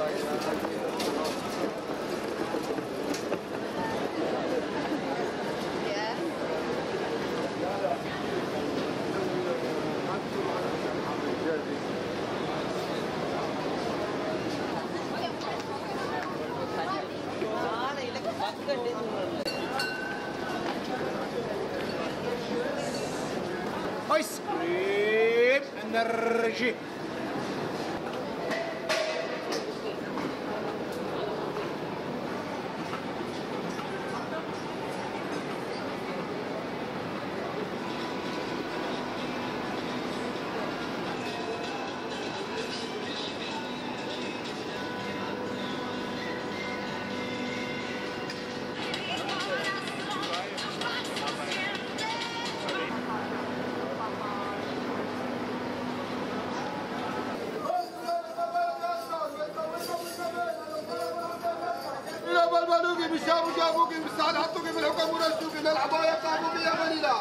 Ice cream energy. بالبلوكي بالشام جابوكي بالسعد حطوكي بالحكم ورسوكي بالعباية قاموا بيا منيلا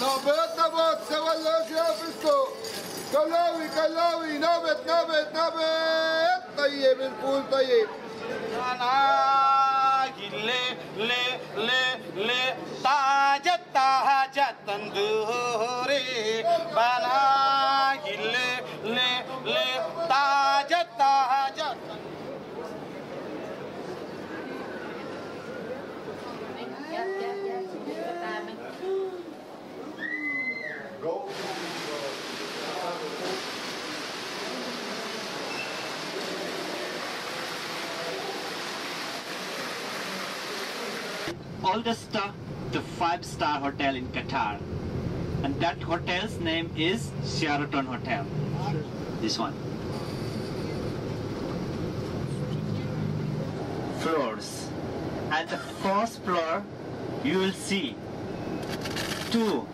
نابت نابت سوى الله يا فستو كلاوي كلاوي نابت نابت نابت طيب الفول طيب ले ले ले ले ताजा ताजा tandoori oldest uh, the five-star hotel in Qatar. And that hotel's name is Sheraton Hotel. This one. Floors. At the first floor, you will see two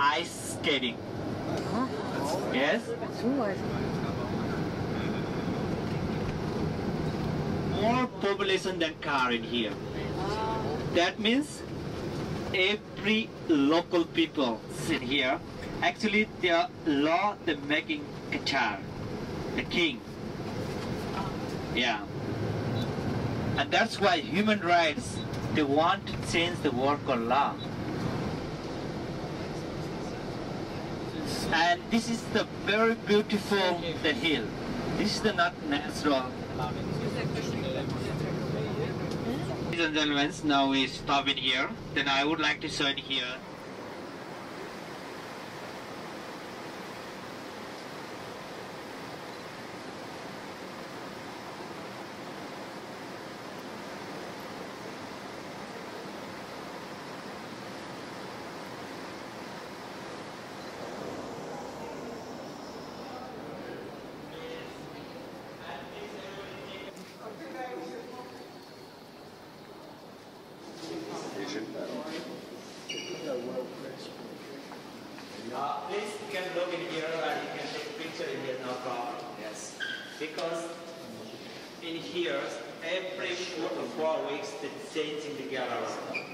ice skating. Yes? More population than car in here. That means every local people sit here. Actually, their law they're making Qatar, the king. Yeah. And that's why human rights, they want to change the work or law. And this is the very beautiful the hill. This is the not natural Ladies and gentlemen, now we stop it here. Then I would like to show it here. Uh, please you can look in here and you can take picture in here, no problem. Yes. Because in here, every four four weeks, they changing the gallery.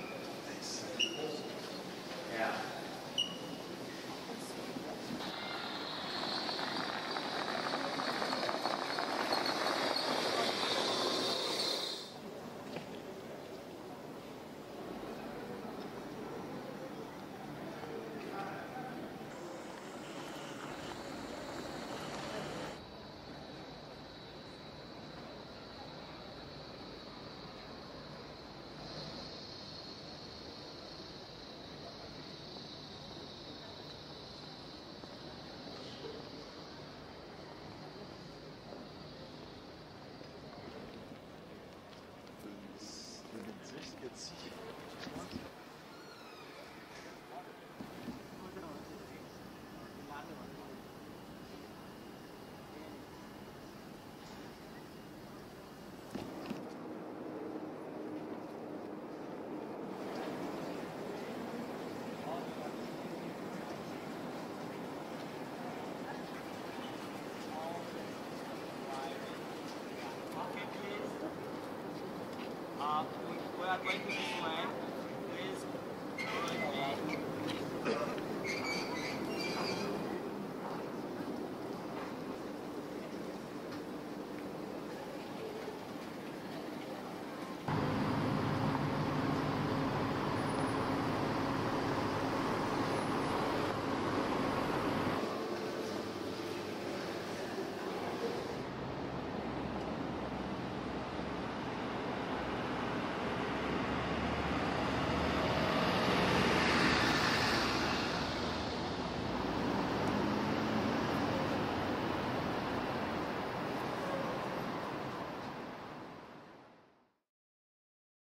Uh, we, we are going to